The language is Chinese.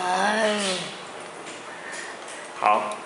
哎。好。